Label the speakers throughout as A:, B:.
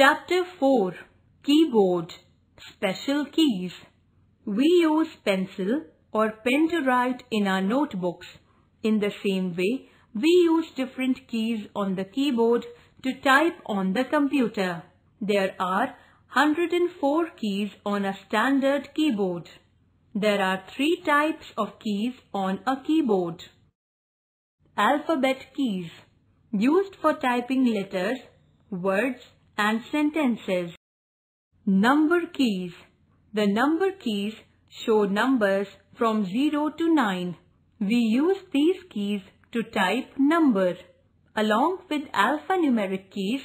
A: Chapter 4 Keyboard Special Keys We use pencil or pen to write in our notebooks. In the same way, we use different keys on the keyboard to type on the computer. There are 104 keys on a standard keyboard. There are three types of keys on a keyboard. Alphabet keys used for typing letters, words and sentences. Number keys. The number keys show numbers from 0 to 9. We use these keys to type number. Along with alphanumeric keys,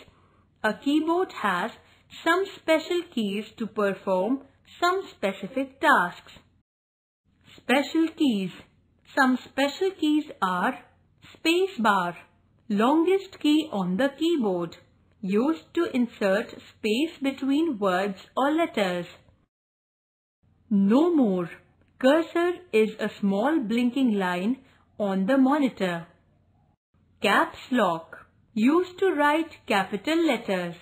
A: a keyboard has some special keys to perform some specific tasks. Special keys. Some special keys are space bar, longest key on the keyboard, used to insert space between words or letters. No more. Cursor is a small blinking line on the monitor. Caps lock. Used to write capital letters.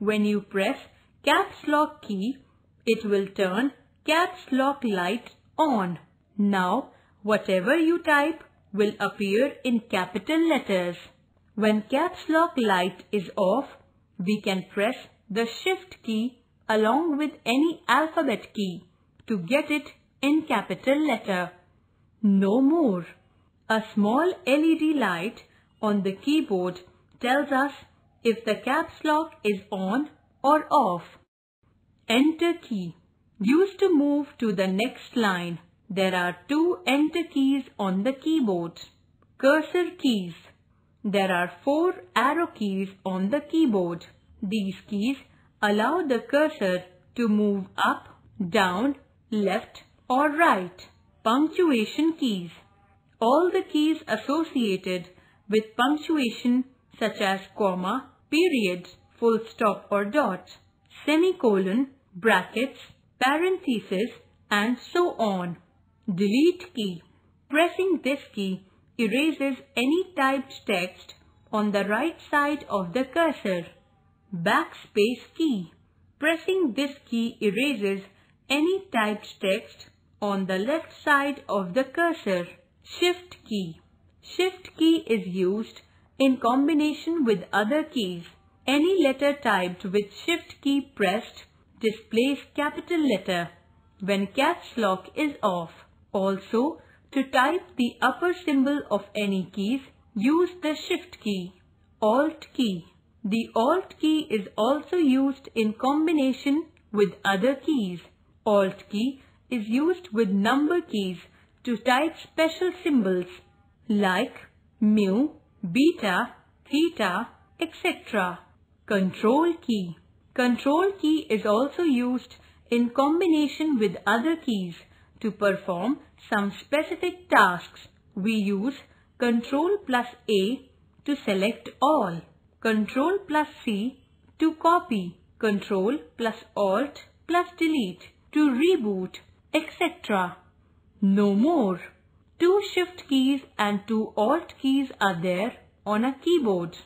A: When you press caps lock key, it will turn caps lock light on. Now, whatever you type will appear in capital letters. When caps lock light is off, we can press the shift key along with any alphabet key to get it in capital letter. No more. A small LED light on the keyboard tells us if the caps lock is on or off. Enter key. Used to move to the next line. There are two enter keys on the keyboard. Cursor keys. There are four arrow keys on the keyboard. These keys allow the cursor to move up, down, left or right. Punctuation keys. All the keys associated with punctuation such as comma, period, full stop or dot, semicolon, brackets, parenthesis and so on. Delete key. Pressing this key erases any typed text on the right side of the cursor. Backspace key. Pressing this key erases any typed text on the left side of the cursor. Shift key. Shift key is used in combination with other keys. Any letter typed with shift key pressed displays capital letter when caps lock is off. Also, to type the upper symbol of any keys, use the shift key, alt key. The alt key is also used in combination with other keys. Alt key is used with number keys to type special symbols like mu, beta, theta, etc. Control key. Control key is also used in combination with other keys to perform some specific tasks. We use Control plus A to select all, Control plus C to copy, Control plus Alt plus Delete to reboot, etc. No more. Two shift keys and two alt keys are there on a keyboard.